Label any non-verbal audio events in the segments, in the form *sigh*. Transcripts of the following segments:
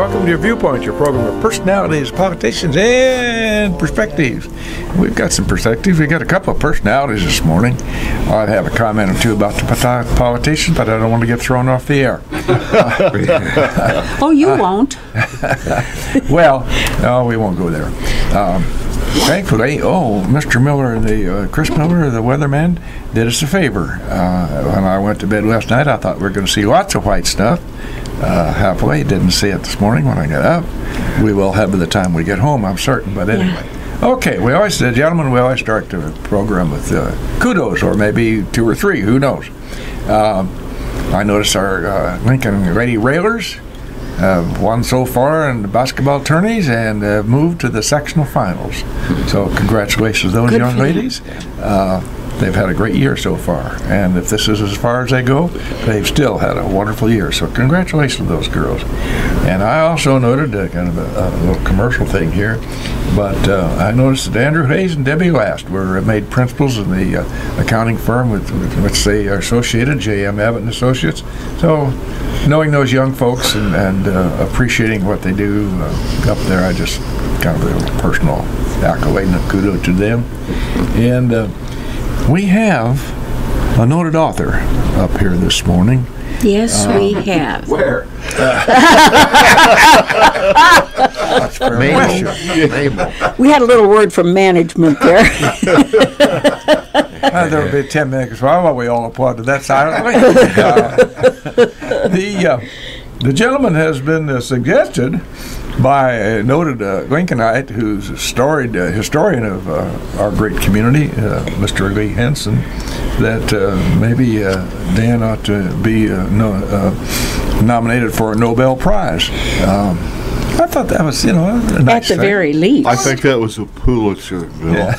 Welcome to your Viewpoint, your program of personalities, politicians, and perspectives. We've got some perspectives. We've got a couple of personalities this morning. I'd have a comment or two about the politicians, but I don't want to get thrown off the air. Oh, you won't. *laughs* Well, no, we won't go there. Um, thankfully, oh, Mr. Miller, the uh, Chris Miller, the weatherman, did us a favor. Uh, when I went to bed last night, I thought we were going to see lots of white stuff. Uh, happily, didn't see it this morning when I got up. We will have by the time we get home, I'm certain. But anyway. Okay, we always, gentlemen, we always start the program with uh, kudos, or maybe two or three, who knows. Um, I noticed our uh, Lincoln Lady Railers have won so far in the basketball tourneys and uh, moved to the sectional finals. So congratulations to those Good young ladies. Uh, they've had a great year so far, and if this is as far as they go, they've still had a wonderful year. So congratulations to those girls. And I also noted uh, kind of a, a little commercial thing here, but uh, I noticed that Andrew Hayes and Debbie Last were made principals in the uh, accounting firm with, with which they are associated, J.M. Abbott and Associates. So knowing those young folks and, and uh, appreciating what they do uh, up there, I just kind of a personal accolade and a kudo to them. And uh, we have a noted author up here this morning. Yes, we have. Where? Mabel. We had a little word from management there. Uh, there'll be 10 minutes while well, we all applauded that silently. *laughs* Uh, the, uh, the gentleman has been uh, suggested by a noted uh, Lincolnite who's a storied uh, historian of uh, our great community, uh, Mr. Lee Henson, that uh, maybe uh, Dan ought to be uh, no, uh, nominated for a Nobel Prize. Um, I thought that was, you know, a At the thing. very least. I think that was a Pulitzer, Bill.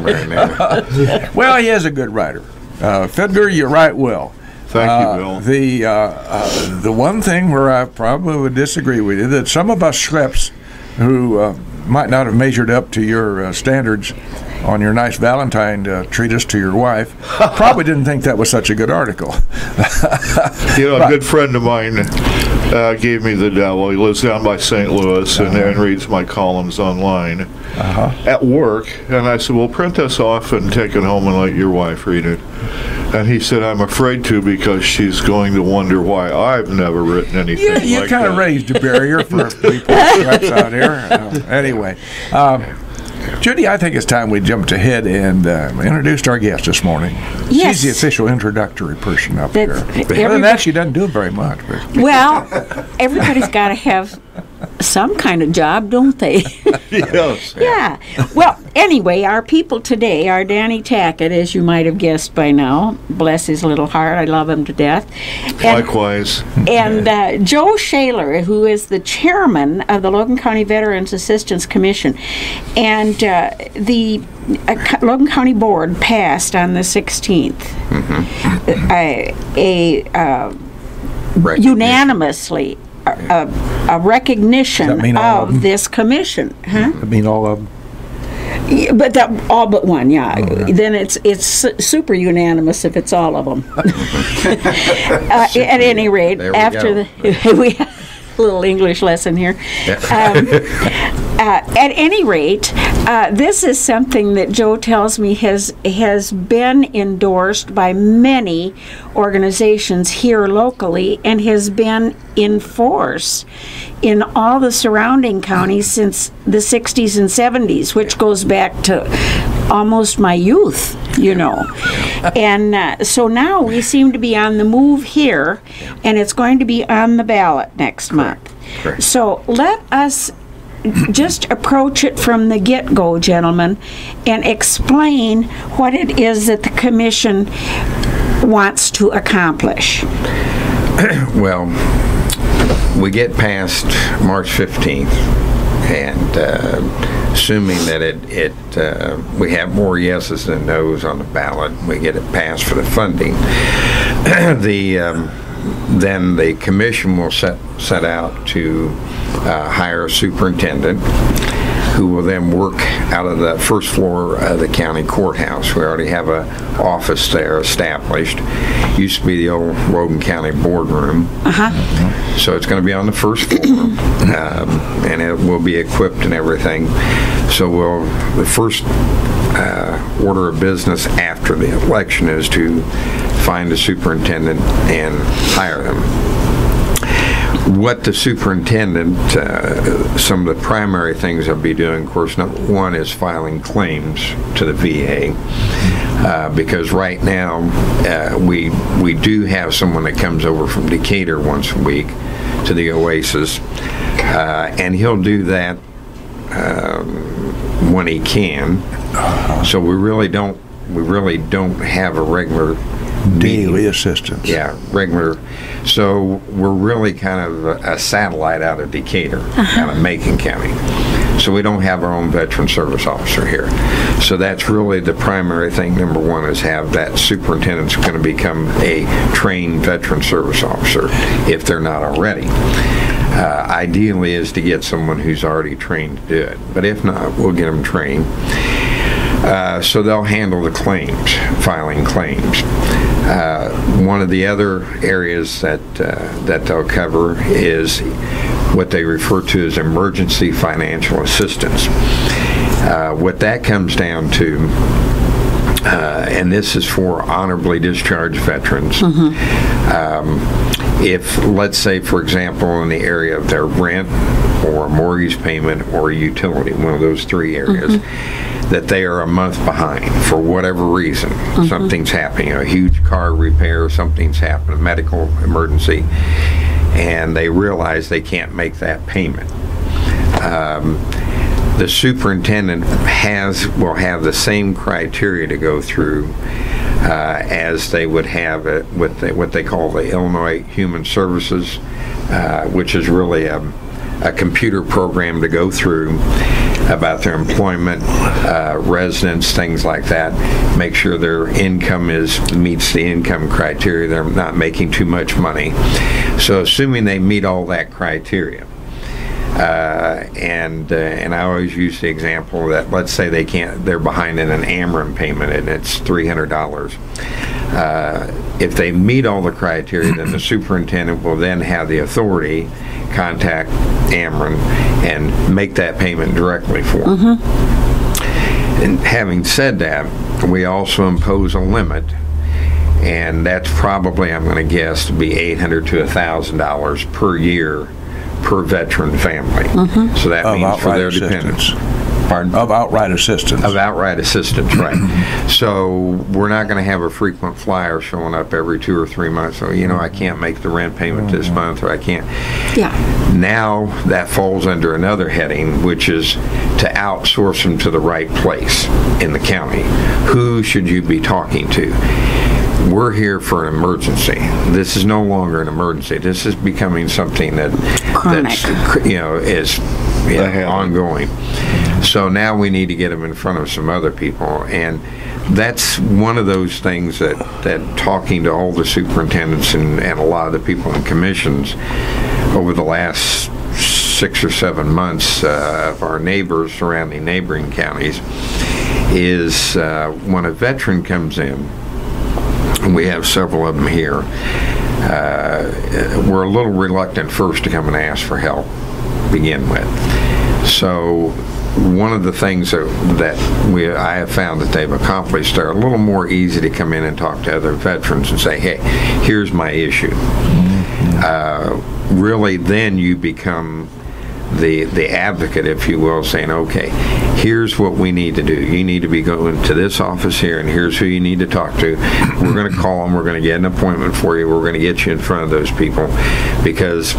Very *laughs* nice. *laughs* Well, he is a good writer. Uh, Fedgar, you write well. Thank Uh, you, Bill. The uh, uh, the one thing where I probably would disagree with you that some of us schleps who uh, might not have measured up to your uh, standards on your nice Valentine uh, treatise to your wife *laughs* probably didn't think that was such a good article. You know, a good friend of mine uh, gave me the devil. He lives down by St. Louis and, and reads my columns online at work. And I said, Well, print this off and take it home and let your wife read it. And he said, I'm afraid to because she's going to wonder why I've never written anything Yeah, you like kind of raised a barrier for people *laughs* out here. Uh, anyway. Um, Judy, I think it's time we jumped ahead and uh, introduced our guest this morning. Yes. She's the official introductory person up That- here. Other than that, she doesn't do very much. But Well, *laughs* everybody's got to have some kind of job, don't they? *laughs* Yes. yeah. Well, anyway, our people today are Danny Tackett, as you might have guessed by now. Bless his little heart. I love him to death. And, Likewise. and uh, Joe Shaler, who is the chairman of the Logan County Veterans Assistance Commission. And uh, the uh, Logan County Board passed on the 16th a, a uh, unanimously a, a, a recognition Does that mean all of of this commission. Huh? I mean, all of them. Yeah, but that all but one, yeah. Oh, Then it's it's super unanimous if it's all of them. *laughs* uh, at any rate, There we after go. the *laughs* we have a little English lesson here. Um, *laughs* uh, at any rate, uh, this is something that Joe tells me has has been endorsed by many organizations here locally and has been in force in all the surrounding counties since the 60s and 70s, which goes back to almost my youth, you know. *laughs* And uh, so now we seem to be on the move here, and it's going to be on the ballot next month. Correct. So let us just approach it from the get go, gentlemen, and explain what it is that the commission wants to accomplish. *coughs* Well, we get past March 15th, and uh, assuming that it, it uh, we have more yeses than nos on the ballot, we get it passed for the funding. *clears throat* the um, then the commission will set set out to uh, hire a superintendent. Who will then work out of the first floor of the county courthouse. We already have a office there established. Used to be the old Logan County boardroom. Uh-huh. So it's going to be on the first floor, um, and it will be equipped and everything. So we'll, the first uh, order of business after the election is to find a superintendent and hire them. What the superintendent, uh, some of the primary things I'll be doing, of course, number one is filing claims to the VA. Uh, because right now, uh, we, we do have someone that comes over from Decatur once a week to the Oasis, uh, and he'll do that um, when he can. So we really don't, we really don't have a regular Daily assistance. yeah, regular. So we're really kind of a, a satellite out of Decatur, out of Macon County. So we don't have our own veteran service officer here. So that's really the primary thing. Number one is have that superintendent's going to become a trained veteran service officer if they're not already. Uh, ideally is to get someone who's already trained to do it. But if not, we'll get them trained. Uh, so they'll handle the claims, filing claims. Uh, one of the other areas that uh, that they'll cover is what they refer to as emergency financial assistance. Uh, what that comes down to uh, and this is for honorably discharged veterans. Um, if, let's say, for example, in the area of their rent or mortgage payment or utility, one of those three areas, that they are a month behind for whatever reason, something's happening, a huge car repair, something's happened, a medical emergency, and they realize they can't make that payment. The superintendent has, will have the same criteria to go through uh, as they would have it with the- what they call the Illinois Human Services, uh, which is really a, a computer program to go through about their employment, uh, residence, things like that. Make sure their income is, meets the income criteria, they're not making too much money. So assuming they meet all that criteria, uh, and uh, and I always use the example that let's say they can't they're behind in an Ameren payment and it's three hundred dollars. Uh, if they meet all the criteria, then the superintendent will then have the authority contact Ameren and make that payment directly for them. And having said that, we also impose a limit and that's probably, I'm going to guess, to be 800 to $1,000 per year per veteran family. Mm-hmm. So that Of means for outright their dependents. Pardon? Of outright assistance. Of outright assistance, right. *clears throat* So we're not going to have a frequent flyer showing up every two or three months. So, you know, I can't make the rent payment this mm-hmm. month, or I can't. Yeah. Now that falls under another heading, which is to outsource them to the right place in the county. Who should you be talking to? We're here for an emergency. This is no longer an emergency. This is becoming something that Chronic. that's you know is yeah, have it. ongoing. So now we need to get them in front of some other people, and that's one of those things that that talking to all the superintendents and, and a lot of the people in commissions over the last six or seven months uh, of our neighbors surrounding neighboring counties is uh, when a veteran comes in, and we have several of them here, uh, we're a little reluctant first to come and ask for help, begin with. So one of the things that, we, I have found that they've accomplished, they're a little more easy to come in and talk to other veterans and say, hey, here's my issue. Uh, really, then you become the the advocate, if you will, saying, okay, here's what we need to do. You need to be going to this office here, and here's who you need to talk to. We're going to call them. We're going to get an appointment for you. We're going to get you in front of those people because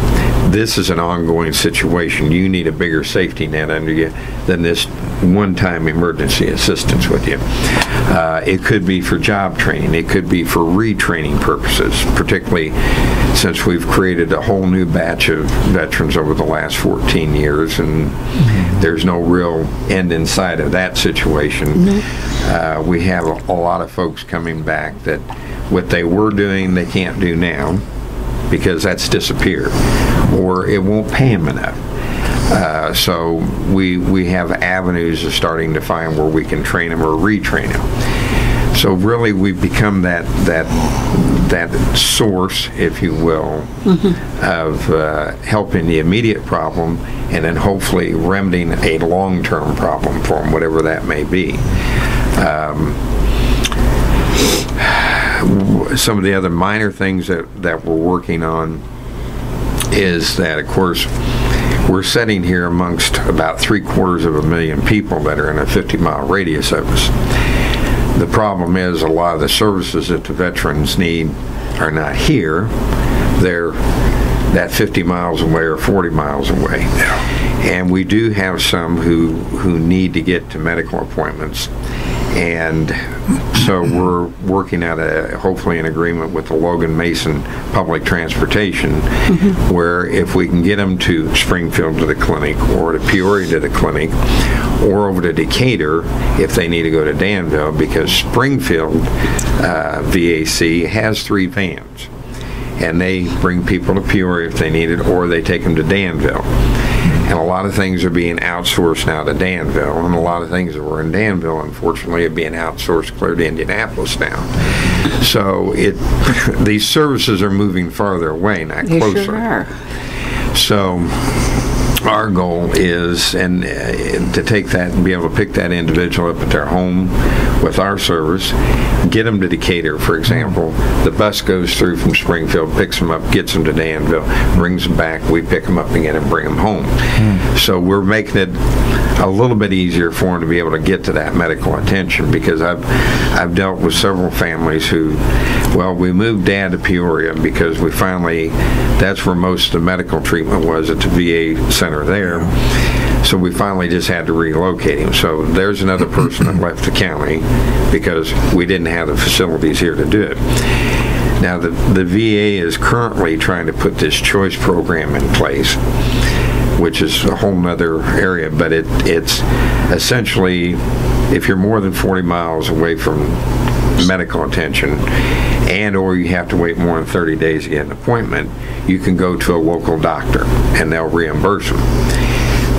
this is an ongoing situation. You need a bigger safety net under you than this one-time emergency assistance with you. Uh, it could be for job training. It could be for retraining purposes, particularly since we've created a whole new batch of veterans over the last 14 years, and there's no real end in sight of that situation. Uh, we have a, a lot of folks coming back that what they were doing, they can't do now because that's disappeared, or it won't pay them enough. Uh, so we we have avenues of starting to find where we can train them or retrain them. So really, we've become that that that source, if you will, of uh, helping the immediate problem, and then hopefully remedying a long-term problem for them, whatever that may be. Um, *sighs* some of the other minor things that, that we're working on is that, of course, we're sitting here amongst about three quarters of a million people that are in a 50 mile radius of us. The problem is a lot of the services that the veterans need are not here. They're that 50 miles away or 40 miles away. And we do have some who, who need to get to medical appointments. And so we're working out a, hopefully an agreement with the Logan Mason Public Transportation, mm-hmm. where if we can get them to Springfield to the clinic, or to Peoria to the clinic, or over to Decatur if they need to go to Danville, because Springfield uh, VAC has three vans and they bring people to Peoria if they need it, or they take them to Danville. And a lot of things are being outsourced now to Danville, and a lot of things that were in Danville, unfortunately, are being outsourced clear to Indianapolis now. So it, *laughs* these services are moving farther away, not They closer. sure are. So our goal is, and uh, to take that and be able to pick that individual up at their home with our service, get them to Decatur, for example. The bus goes through from Springfield, picks them up, gets them to Danville, brings them back. We pick them up again and bring them home. So we're making it a little bit easier for them to be able to get to that medical attention because I've I've dealt with several families who, well, we moved dad to Peoria because we finally that's where most of the medical treatment was at the VA center there. So we finally just had to relocate him. So there's another person that left the county because we didn't have the facilities here to do it. Now, the, the VA is currently trying to put this choice program in place, which is a whole nother area, but it, it's essentially, if you're more than 40 miles away from medical attention and or you have to wait more than 30 days to get an appointment, you can go to a local doctor and they'll reimburse them.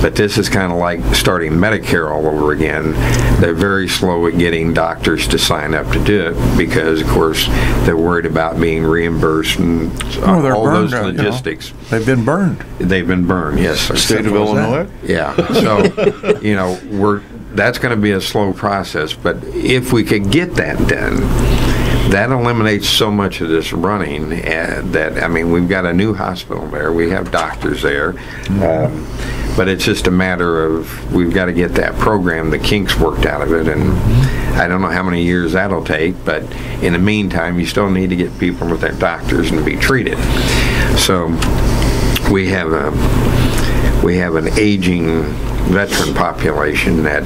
But this is kind of like starting Medicare all over again. They're very slow at getting doctors to sign up to do it because, of course, they're worried about being reimbursed and Oh, all burned, those uh, you know. logistics. They've been burned. They've been burned, yes. sir. State of Simple that. Illinois? Yeah, so, *laughs* you know, we're, that's going to be a slow process, but if we could get that done, that eliminates so much of this running uh, that, I mean, we've got a new hospital there, we have doctors there, um, but it's just a matter of, we've got to get that program, the kinks worked out of it, and I don't know how many years that'll take, but in the meantime, you still need to get people with their doctors and to be treated. So, we have a, we have an aging veteran population that,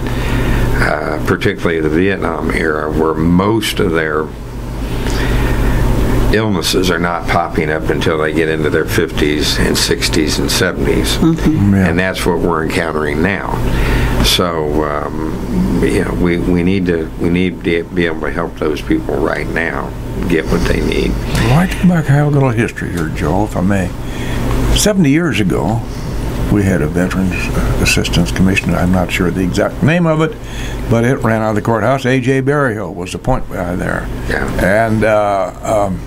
uh, particularly the Vietnam era, where most of their illnesses are not popping up until they get into their 50s and 60s and 70s. Yeah. And that's what we're encountering now. So, um, you know, we, we need to we need to be able to help those people right now get what they need. Well, I come back, I have a little history here, Joe, if I may. 70 years ago, we had a Veterans uh, Assistance Commission. I'm not sure the exact name of it, but it ran out of the courthouse. A.J. Berryhill was the point guy there. Yeah. And uh, um,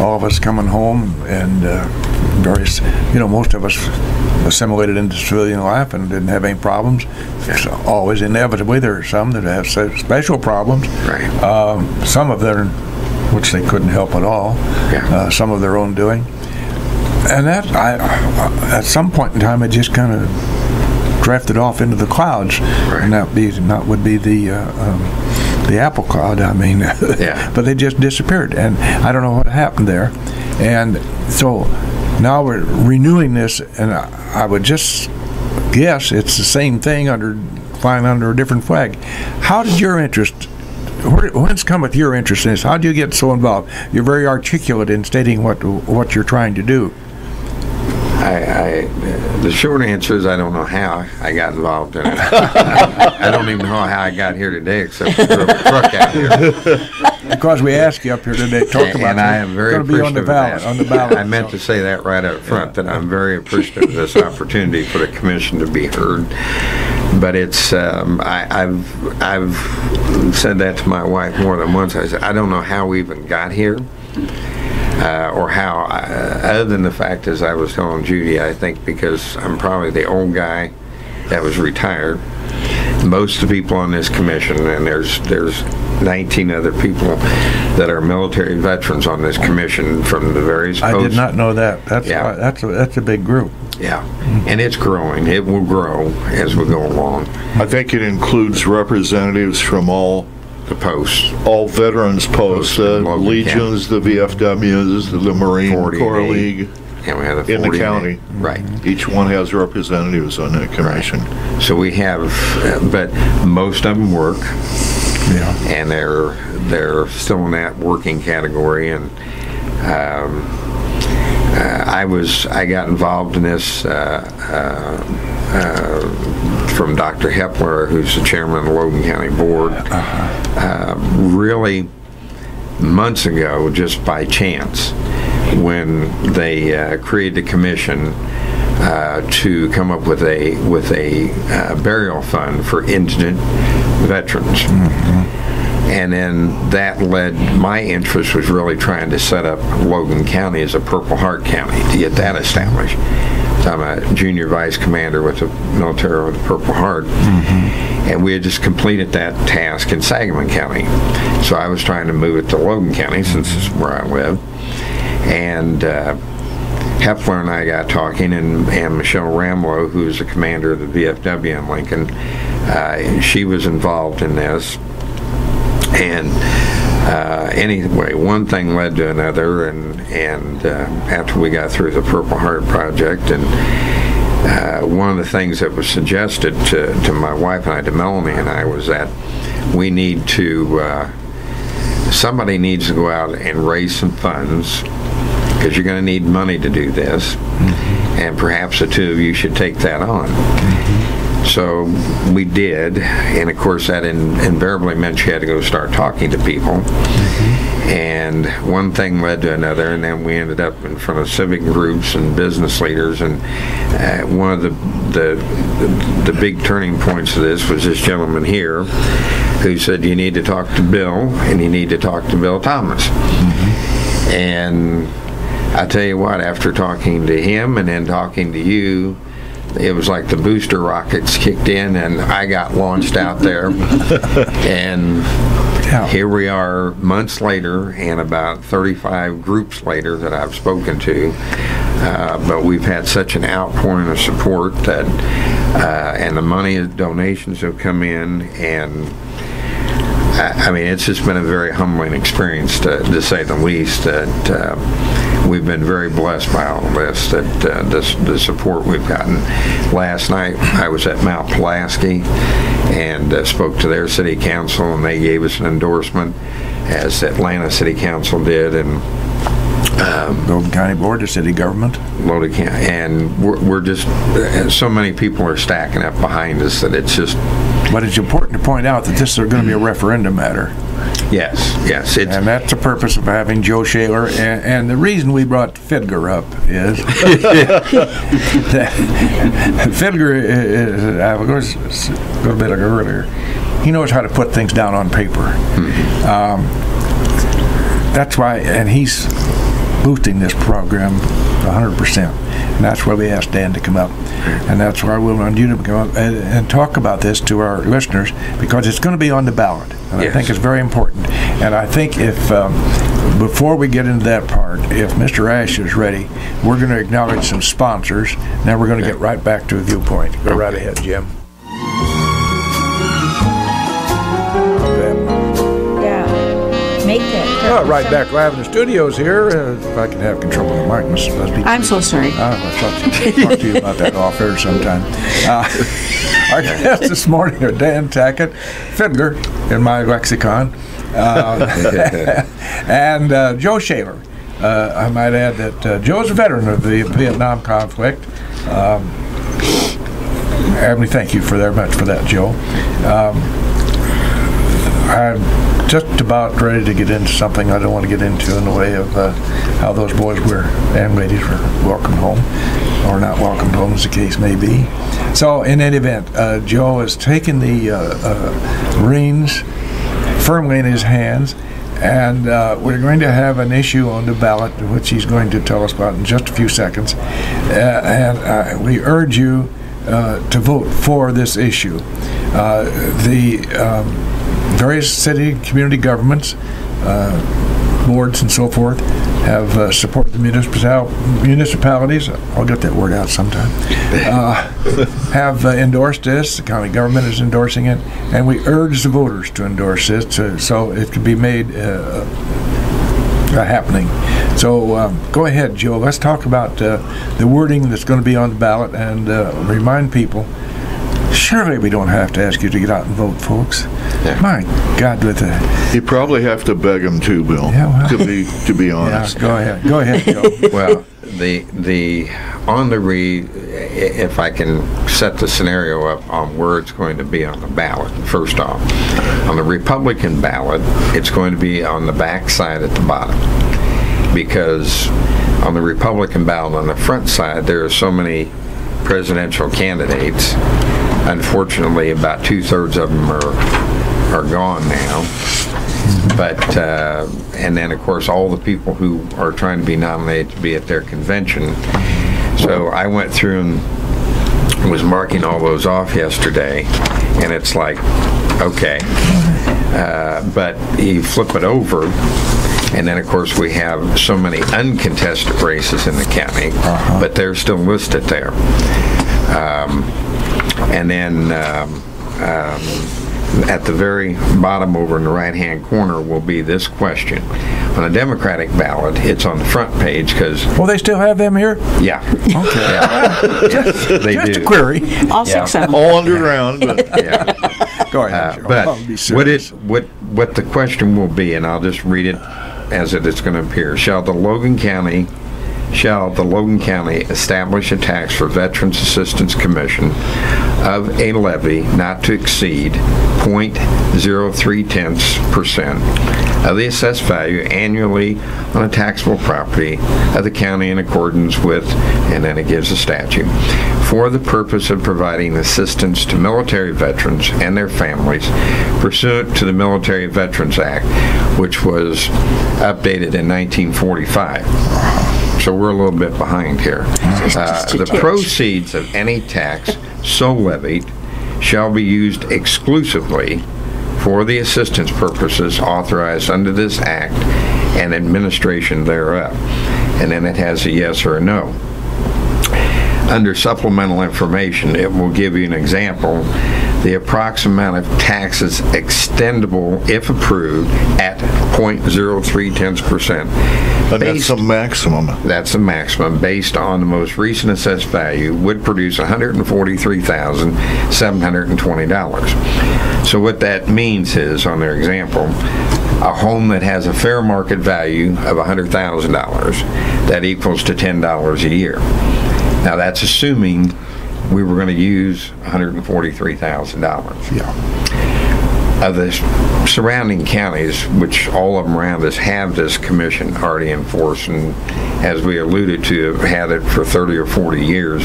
all of us coming home and uh, various, you know, most of us assimilated into civilian life and didn't have any problems. So always, inevitably, there are some that have special problems. Right. Um, some of their, which they couldn't help at all. Yeah. Uh, some of their own doing. And that, I, at some point in time, it just kind of drifted off into the clouds, right. and that be that would be the uh, um, the apple cloud. I mean, *laughs* Yeah. but they just disappeared, and I don't know what happened there. And so now we're renewing this, and I, I would just guess it's the same thing under flying under a different flag. How did your interest? Where, when's come with your interest in this? How do you get so involved? You're very articulate in stating what what you're trying to do. I, I, the short answer is I don't know how I got involved in it. *laughs* I don't even know how I got here today, except for drove a truck out here. *laughs* because we asked you up here today to talk about and it. I am very It's gonna be on the ballot. of that. On the ballot. I meant to say that right up front, that I'm very *laughs* appreciative of this opportunity for the commission to be heard. But it's, um, I, I've, I've said that to my wife more than once. I said, I don't know how we even got here. Uh, or how, uh, other than the fact, as I was telling Judy, I think because I'm probably the old guy that was retired. Most of the people on this commission, and there's there's 19 other people that are military veterans on this commission from the various I did not know that. That's Yeah. why- that's a, that's a big group. Yeah, and it's growing. It will grow as we go along. I think it includes representatives from all The posts, all veterans posts, the Logan legions, the VFWs, the Marine 40 Corps and eight. League. and we have the In the 40 county. right? Each one has representatives on that commission. So we have, uh, but most of them work. Yeah. and they're they're still in that working category. And um, uh, I was I got involved in this uh, uh, uh, from Dr. Hepler, who's the chairman of the Logan County Board. Uh, really, months ago, just by chance, when they uh, created a commission uh, to come up with a with a uh, burial fund for indigent veterans. And then that led, my interest was really trying to set up Logan County as a Purple Heart County to get that established. I'm a junior vice commander with the military with the Purple Heart. And we had just completed that task in Sangamon County. So I was trying to move it to Logan County since it's where I live. And uh, Hepler and I got talking, and, and Michelle Ramlow, who's the commander of the VFW in Lincoln, uh, she was involved in this. And uh, anyway, one thing led to another, and and uh, after we got through the Purple Heart project, and uh, one of the things that was suggested to, to my wife and I, to Melanie and I, was that we need to uh, somebody needs to go out and raise some funds because you're going to need money to do this, and perhaps the two of you should take that on. So we did, and of course that in, invariably meant she had to go start talking to people. And one thing led to another, and then we ended up in front of civic groups and business leaders. And uh, one of the, the the big turning points of this was this gentleman here, who said you need to talk to Bill, and you need to talk to Bill Thomas. And I tell you what, after talking to him and then talking to you, it was like the booster rockets kicked in and I got launched out there. *laughs* and Yeah. here we are months later and about 35 groups later that I've spoken to. Uh, but we've had such an outpouring of support that, uh, and the money donations have come in and I I mean, it's just been a very humbling experience, to, to say the least. That uh, we've been very blessed by all of this. That uh, this, the support we've gotten. Last night, I was at Mount Pulaski and uh, spoke to their city council, and they gave us an endorsement, as Atlanta City Council did, and Logan County Board of City Government. Loaded County. And we're, we're just so many people are stacking up behind us that it's just But it's important to point out that this is going to be a referendum matter. Yes, yes. It's And that's the purpose of having Joe Shaler. And, and the reason we brought Fidger up is *laughs* that Fidger is, I was a little bit earlier, he knows how to put things down on paper. Um, that's why, and he's boosting this program 100%. And that's why we asked Dan to come up. And that's why we want you to come and, and talk about this to our listeners because it's going to be on the ballot. And I think it's very important. And I think if, um, before we get into that part, if Mr. Ash is ready, we're going to acknowledge some sponsors. Then we're going to get right back to a viewpoint. Go right ahead, Jim. Well, right back live in the studios here. Uh, if I can have control of the mic, must be. I'm so sorry. Uh, I'll talk to, talk to you about that off air sometime. Uh, *laughs* our guests this morning are Dan Tackett, fiddler in my lexicon, uh, *laughs* and uh, Joe Shaler. Uh, I might add that uh, Joe's a veteran of the Vietnam conflict. Um, and we thank you for very much for that, Joe. Um, I just about ready to get into something I don't want to get into in the way of uh, how those boys were and ladies were welcomed home, or not welcomed home, as the case may be. So, in any event, uh, Joe has taken the uh, uh, reins firmly in his hands. And uh, we're going to have an issue on the ballot, which he's going to tell us about in just a few seconds. Uh, and we urge you to vote for this issue. The um, various city community governments, uh, boards, and so forth have uh, supported the municipal- municipalities. I'll get that word out sometime. Uh, have uh, endorsed this. The county government is endorsing it, and we urge the voters to endorse it to, so it can be made uh, happening. So um, go ahead, Joe. Let's talk about uh, the wording that's going to be on the ballot and uh, remind people. Surely we don't have to ask you to get out and vote, folks. Yeah. My God, with the You probably have to beg them too, Bill. Yeah, well- to be to be honest. *laughs* yeah, honest. go ahead, go ahead, Joe. *laughs* Well, the, the, on the read, i- if I can set the scenario up on where it's going to be on the ballot, first off. On the Republican ballot, it's going to be on the back side at the bottom. Because on the Republican ballot, on the front side, there are so many presidential candidates. Unfortunately, about two-thirds of them are, are gone now. But, uh, and then, of course, all the people who are trying to be nominated to be at their convention. So I went through and was marking all those off yesterday, and it's like, okay. Uh, But you flip it over, and then, of course, we have so many uncontested races in the county, but they're still listed there. Um, And then, um, um, at the very bottom over in the right-hand corner will be this question. On a Democratic ballot, it's on the front page because, Well, they still have them here? yeah. Okay. *laughs* They Just do. a query. All six of them. All underground, but *laughs* Yeah. Go ahead, Uh, But I'll what it, what, what the question will be, and I'll just read it as it is going to appear. Shall the Logan County, shall the Logan County establish a tax for Veterans Assistance Commission of a levy not to exceed .03 tenths percent of the assessed value annually on a taxable property of the county in accordance with, and then it gives a statute, for the purpose of providing assistance to military veterans and their families pursuant to the Military Veterans Act, which was updated in 1945. So we're a little bit behind here. Uh, The proceeds of any tax so levied shall be used exclusively for the assistance purposes authorized under this act and administration thereof. And then it has a yes or a no. Under supplemental information, it will give you an example, the approximate amount of taxes extendable if approved at .03 tenths percent. and that's a maximum. that's a maximum, based on the most recent assessed value, would produce $143,720. So what that means is, on their example, a home that has a fair market value of $100,000, that equals to $10 a year. Now, that's assuming we were going to use $143,000 Yeah. of the surrounding counties, which all of them around us have this commission already in force, and as we alluded to, have had it for 30 or 40 years,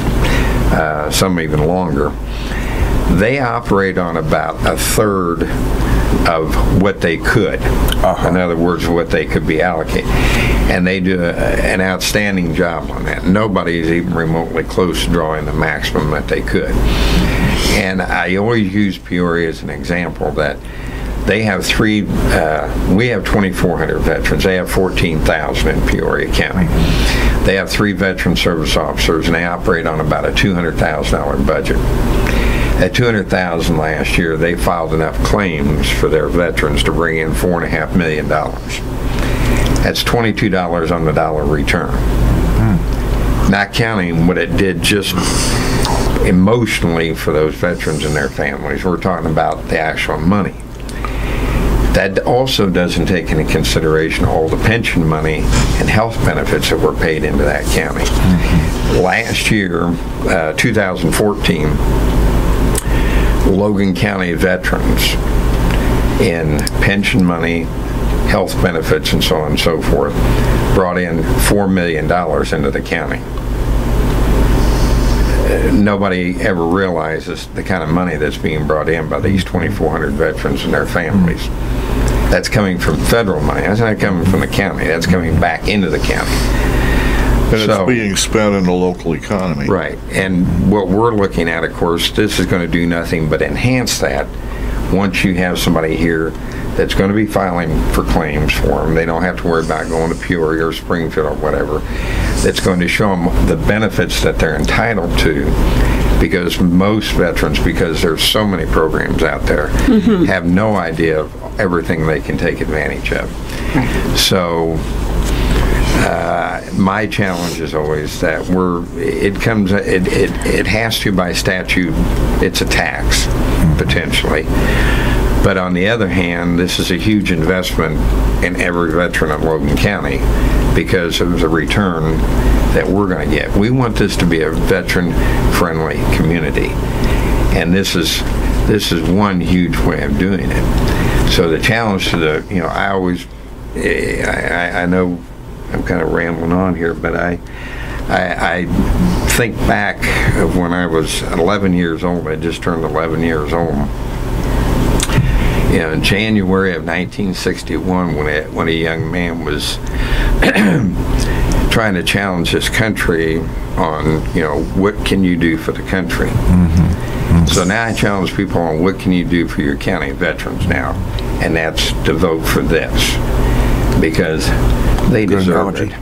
uh, some even longer. They operate on about a third of what they could. In other words, what they could be allocated. And they do a, an outstanding job on that. Nobody is even remotely close to drawing the maximum that they could. And I always use Peoria as an example that they have three, uh, we have 2,400 veterans. They have 14,000 in Peoria County. They have three veteran service officers and they operate on about a $200,000 budget. At 200,000 last year, they filed enough claims for their veterans to bring in four and a half million dollars. That's $22 on the dollar return. Not counting what it did just emotionally for those veterans and their families. We're talking about the actual money. That also doesn't take into consideration all the pension money and health benefits that were paid into that county. Last year, uh, 2014, Logan County veterans in pension money, health benefits, and so on and so forth, brought in $4 million into the county. Nobody ever realizes the kind of money that's being brought in by these 2,400 veterans and their families. That's coming from federal money. That's not coming from the county. That's coming back into the county. And So- it's being spent in the local economy. Right. And what we're looking at, of course, this is going to do nothing but enhance that once you have somebody here that's going to be filing for claims for them. They don't have to worry about going to Peoria or Springfield or whatever. That's going to show them the benefits that they're entitled to because most veterans, because there's so many programs out there, mm-hmm. have no idea of everything they can take advantage of. So uh, my challenge is always that we're, it comes, it, it, it has to by statute, it's a tax, potentially. But on the other hand, this is a huge investment in every veteran of Logan County because of the return that we're going to get. We want this to be a veteran-friendly community. And this is, this is one huge way of doing it. So the challenge to the, you know, I always, eh, I- I know I'm kind of rambling on here, but I, I, I think back of when I was 11 years old. I just turned 11 years old. In January of 1961, when a, when a young man was *clears throat* trying to challenge this country on, you know, what can you do for the country? Mm-hmm. So now I challenge people on what can you do for your county veterans now, and that's to vote for this because they deserve it.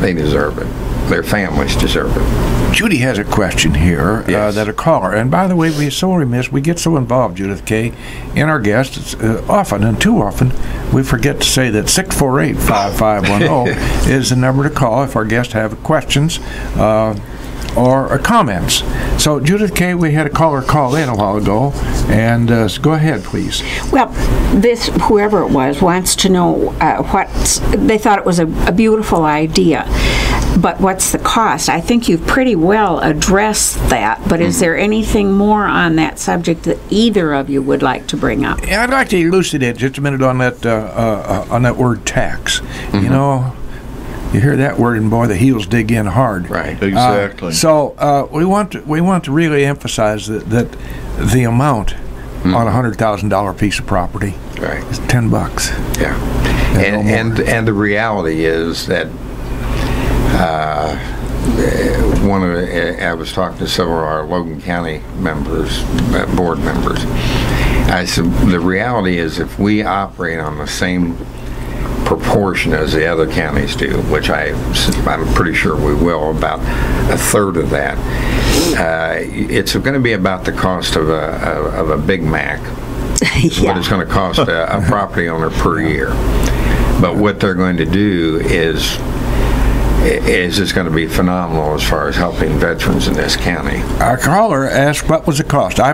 They deserve it. Their families deserve it. Judy has a question here uh, Yes. that a caller, and by the way, we're so remiss, we get so involved, Judith Kay, in our guests uh, often, and too often, we forget to say that 648 5510 *laughs* is the number to call if our guests have questions uh, or uh, comments. So, Judith Kay, we had a caller call in a while ago, and uh, go ahead, please. Well, this, whoever it was, wants to know uh, what's, they thought it was a, a beautiful idea, but what's the cost? I think you've pretty well addressed that, but is there anything more on that subject that either of you would like to bring up? Yeah, I'd like to elucidate just a minute on that uh, uh, uh, on that word tax. You know, you hear that word, and boy, the heels dig in hard. Right. Exactly. So uh, we want to, we want to really emphasize that, that the amount on a hundred thousand dollar piece of property Right. is ten bucks. Yeah. And, and, and the reality is that uh, one of the, I was talking to several of our Logan County members, uh, board members. I said, the reality is if we operate on the same proportion as the other counties do, which I, I'm pretty sure we will, about a third of that, uh, it's going to be about the cost of a, of a Big Mac *laughs* what it's going to cost a, a *laughs* property owner per year. But what they're going to do is is just going to be phenomenal as far as helping veterans in this county. Our caller asked what was the cost. I,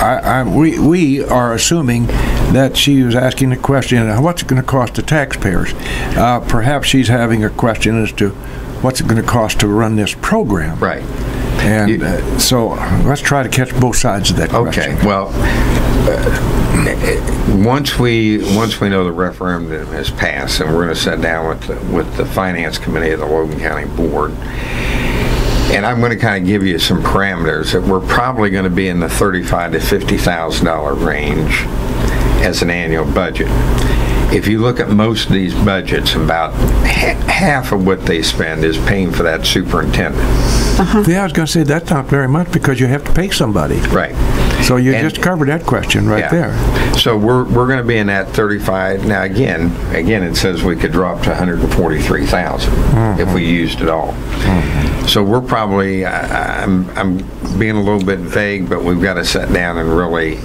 I, I we, we are assuming that she was asking the question, what's it going to cost the taxpayers? Uh, perhaps she's having a question as to what's it going to cost to run this program. Right. And You- uh, so let's try to catch both sides of that question. Okay. Well, uh, once we once we know the referendum has passed, and we're going to sit down with the, with the finance committee of the Logan County Board, and I'm going to kind of give you some parameters that we're probably going to be in the thirty-five to fifty thousand dollar range as an annual budget. If you look at most of these budgets, about ha- half of what they spend is paying for that superintendent. Uh-huh. Yeah, I was going to say that's not very much because you have to pay somebody. Right. So you And- just covered that question right Yeah. there. So we're, we're going to be in that 35. Now, again, again, it says we could drop to 143,000 mm-hmm. if we used it all. Mm-hmm. So we're probably, I- I'm, I'm being a little bit vague, but we've got to sit down and really,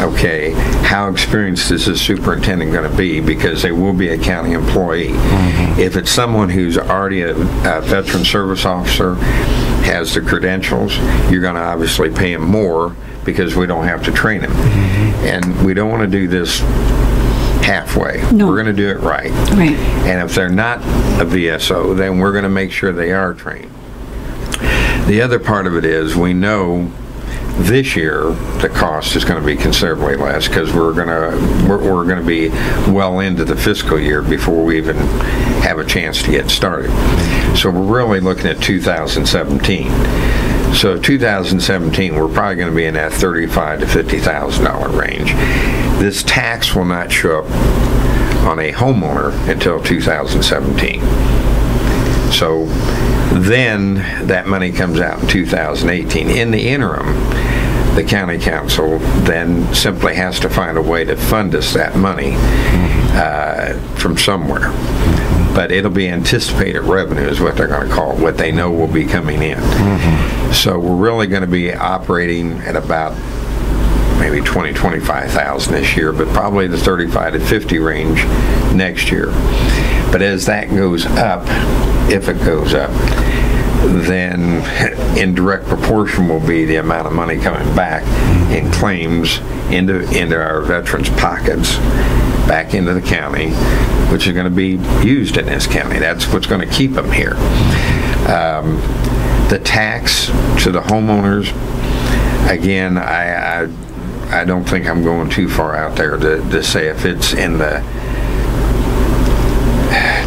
okay, how experienced is this superintendent going to be? Because they will be a county employee. Mm-hmm. If it's someone who's already a, a veteran service officer, has the credentials, you're going to obviously pay him more because we don't have to train him. Mm-hmm. And we don't want to do this halfway. No. We're going to do it right. Right. And if they're not a VSO, then we're going to make sure they are trained. The other part of it is we know this year, the cost is going to be considerably less because we're going to we're, we're going to be well into the fiscal year before we even have a chance to get started. So we're really looking at 2017. So 2017, we're probably going to be in that 35 to 50 thousand dollar range. This tax will not show up on a homeowner until 2017. So then that money comes out in 2018. In the interim, the county council then simply has to find a way to fund us that money uh, from somewhere. But it'll be anticipated revenue is what they're going to call it, what they know will be coming in. So we're really going to be operating at about maybe 20, 25,000 this year, but probably the 35 to 50 range next year. But as that goes up, if it goes up, then in direct proportion will be the amount of money coming back in claims into, into our veterans' pockets, back into the county, which is going to be used in this county. That's what's going to keep them here. Um, the tax to the homeowners, again, I, I I don't think I'm going too far out there to, to say if it's in the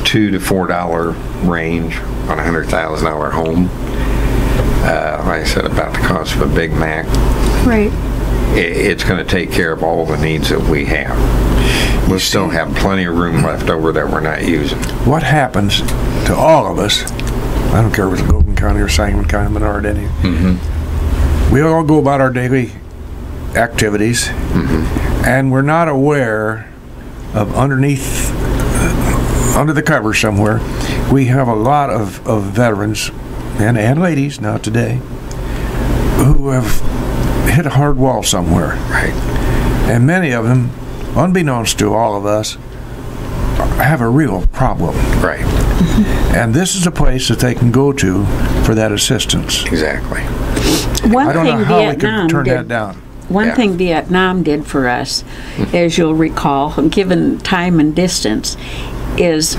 two to four dollar range on a hundred thousand dollar home. Uh, like I said about the cost of a Big Mac, Right. it, it's going to take care of all the needs that we have. We'll still have plenty of room left over that we're not using. What happens to all of us? I don't care if it's Logan County or Sangamon County, Menard, any. Mm-hmm. We all go about our daily activities, and we're not aware of underneath, under the cover somewhere, we have a lot of, of veterans and, and ladies now today who have hit a hard wall somewhere. Right. And many of them, unbeknownst to all of us, have a real problem. Right. *laughs* And this is a place that they can go to for that assistance. Exactly. One I don't thing know how we could turn did. that down. One Yeah. thing Vietnam did for us, hmm. as you'll recall, given time and distance, is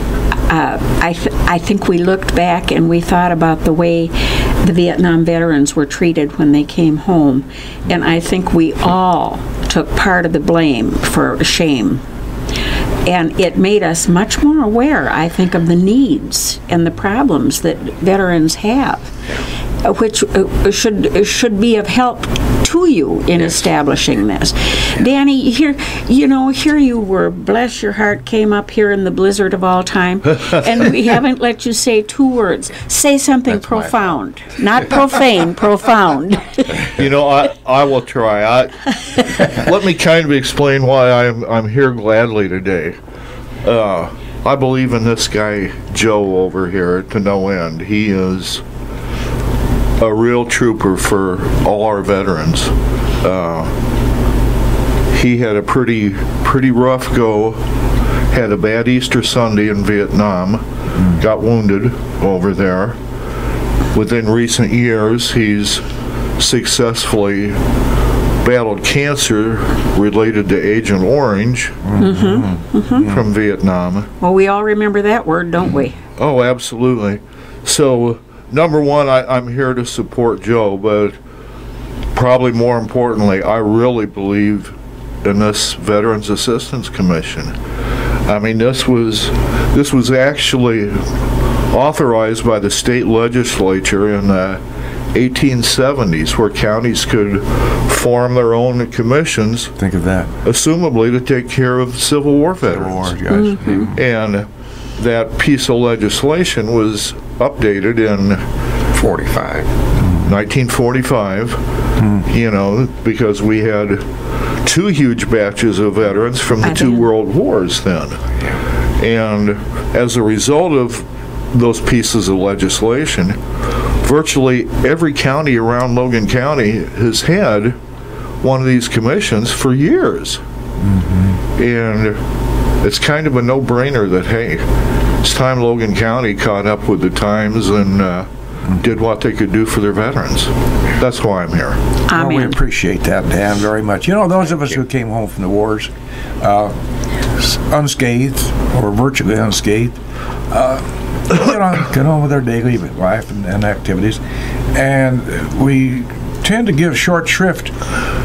uh, I, th- I think we looked back and we thought about the way the Vietnam veterans were treated when they came home. And I think we all took part of the blame for shame. And it made us much more aware, I think, of the needs and the problems that veterans have, which uh, should should be of help to you in establishing this. Danny, here, you know, here you were, bless your heart, came up here in the blizzard of all time, *laughs* and we haven't let you say two words. Say something That's profound, not profane, *laughs* profound. You know, I, I will try. I, *laughs* let me kind of explain why I'm I'm here gladly today. Uh, I believe in this guy Joe over here to no end. He is a real trooper for all our veterans. Uh, he had a pretty pretty rough go. Had a bad Easter Sunday in Vietnam. Got wounded over there. Within recent years, he's successfully battled cancer related to Agent Orange from Vietnam. well, we all remember that word, don't we? Oh, absolutely. So, number one, I, I'm here to support Joe, but probably more importantly, I really believe in this Veterans Assistance Commission. I mean, this was this was actually authorized by the state legislature in the 1870s, where counties could form their own commissions, Think of that. assumably to take care of Civil War veterans Civil War, guys. Mm-hmm. and that piece of legislation was updated in 45. 1945, you know, because we had two huge batches of veterans from the I two know. world wars then. And as a result of those pieces of legislation, virtually every county around Logan County has had one of these commissions for years. Mm-hmm. And it's kind of a no-brainer that, hey, it's time Logan County caught up with the times and uh, did what they could do for their veterans. That's why I'm here. Well, we appreciate that, Dan, very much. You know, those of us who came home from the wars uh, unscathed or virtually unscathed, uh, get on, get on with our daily life and, and activities, and we tend to give short shrift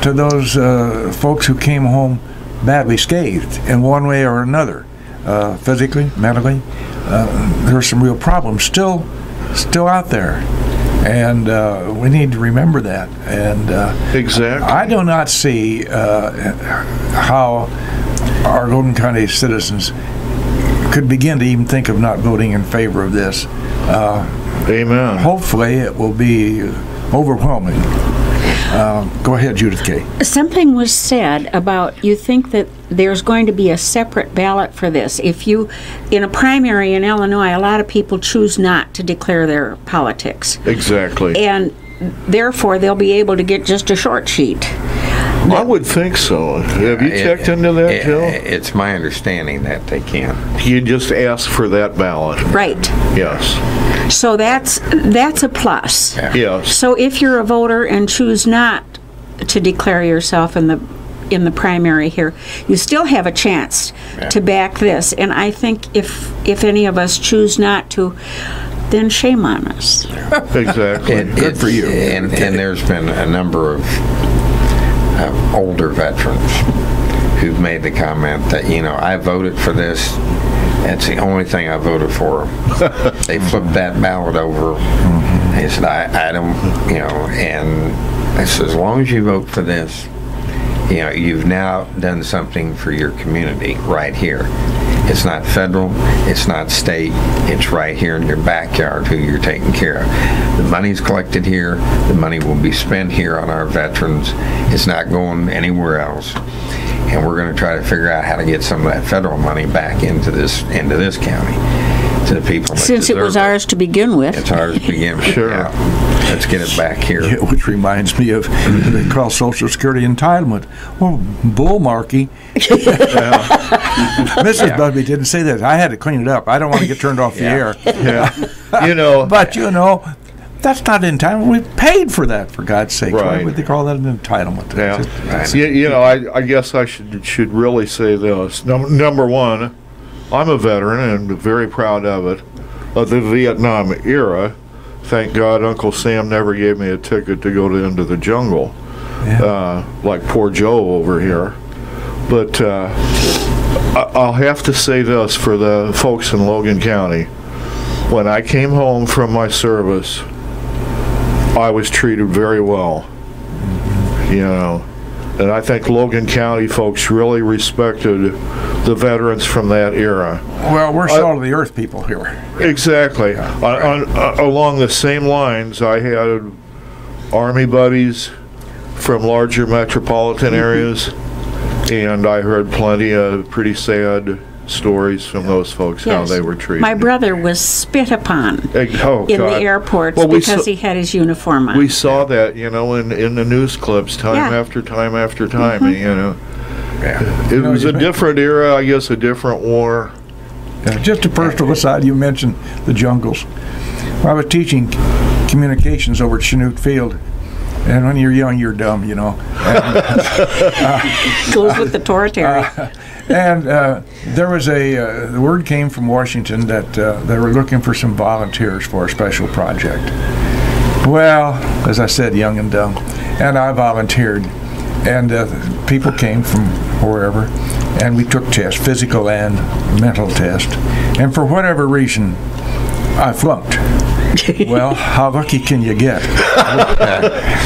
to those uh, folks who came home badly scathed in one way or another, uh, physically, mentally. Uh, there are some real problems still, still out there, and uh, we need to remember that. And uh, Exactly. I do not see uh, how our Logan County citizens could begin to even think of not voting in favor of this. Uh, Amen. hopefully, it will be overwhelming. Uh, go ahead, Judith Kay. Something was said about you think that there's going to be a separate ballot for this. If you, in a primary in Illinois, a lot of people choose not to declare their politics. Exactly. And therefore, they'll be able to get just a short sheet. I would think so. Have you uh, It- checked into that, it- Joe? It's my understanding that they can. You just ask for that ballot. Right. Yes. So that's that's a plus. Yes. So if you're a voter and choose not to declare yourself in the in the primary here, you still have a chance to back this. And I think if if any of us choose not to, then shame on us. Exactly. It- Good for you. And, and there's been a number of uh, older veterans who've made the comment that, you know, I voted for this. That's the only thing I voted for. *laughs* they flipped that ballot over. They said, I, I don't, you know, and I said, as long as you vote for this, you know, you've now done something for your community right here. It's not federal, it's not state, it's right here in your backyard who you're taking care of. The money's collected here, the money will be spent here on our veterans. It's not going anywhere else. And we're gonna try to figure out how to get some of that federal money back into this, into this county, to the people Since it was deserve ours to begin with. It's ours to begin with. Sure. Yeah. Let's get it back here. Yeah, which reminds me of they call Social Security entitlement. Well, bull marky. *laughs* Mrs. Busby didn't say that. I had to clean it up. I don't want to get turned off the air. Yeah. *laughs* You know, But you know, that's not entitlement. We paid for that, for God's sake. Why would they call that an entitlement? Yeah. It's just- You, you know, I, I guess I should should really say this. Num- number one, I'm a veteran and very proud of it. Of the Vietnam era, thank God Uncle Sam never gave me a ticket to go to into the jungle, Yeah. uh, like poor Joe over here. But uh, I'll have to say this for the folks in Logan County. When I came home from my service, I was treated very well. You know, and I think Logan County folks really respected the veterans from that era. well, we're salt of the earth people here. Exactly. On, on, uh, along the same lines, I had army buddies from larger metropolitan areas, and I heard plenty of pretty sad stories from those folks how they were treated. My brother was spit upon oh, in God. the airports Well, we because saw- he had his uniform on. We saw that, you know, in, in the news clips time Yeah. Mm-hmm. after time after time, you know. Yeah. It know, was you a may- different era, I guess, a different war. Yeah, just a personal aside, you mentioned the jungles. I was teaching communications over at Chanute Field, and when you're young, you're dumb, you know. *laughs* Goes with the Toritary. *laughs* And uh, there was a uh, the word came from Washington that uh, they were looking for some volunteers for a special project. Well, as I said, young and dumb, and I volunteered, and uh, people came from wherever, and we took tests, physical and mental test, and for whatever reason, I flunked. *laughs* well, how lucky can you get?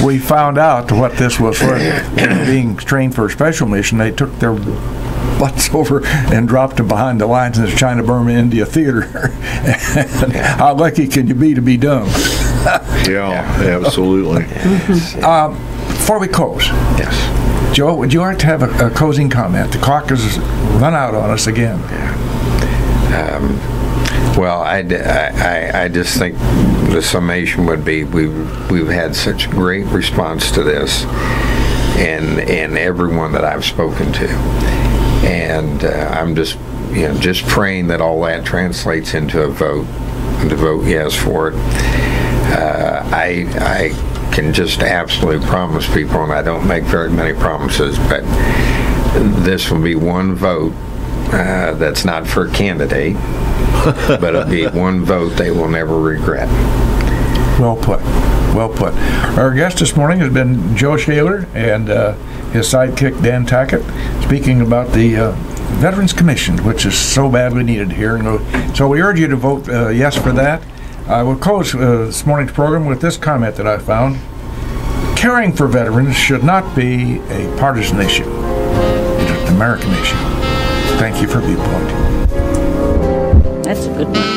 we found out what this was for. Being trained for a special mission. They took their butts *laughs* over and dropped them behind the lines in the China Burma India theater. *laughs* how lucky can you be to be dumb? *laughs* Yeah, absolutely. Uh, before we close, Yes. Joe, would you like to have a, a closing comment? The clock has run out on us again. Yeah. Um, well, I, I, I just think the summation would be, we've, we've had such great response to this and, and everyone that I've spoken to. And uh, I'm just, you know, just praying that all that translates into a vote, and to vote yes for it. Uh, I, I can just absolutely promise people, and I don't make very many promises, but this will be one vote uh, that's not for a candidate, but it'll be *laughs* one vote they will never regret. Well put. Well put. Our guest this morning has been Joe Shaler and uh, his sidekick Dan Tackett, speaking about the uh, Veterans Commission, which is so badly needed here. Uh, so we urge you to vote uh, yes for that. I will close uh, this morning's program with this comment that I found. Caring for veterans should not be a partisan issue. It is an American issue. Thank you for viewpoint. That's a good one.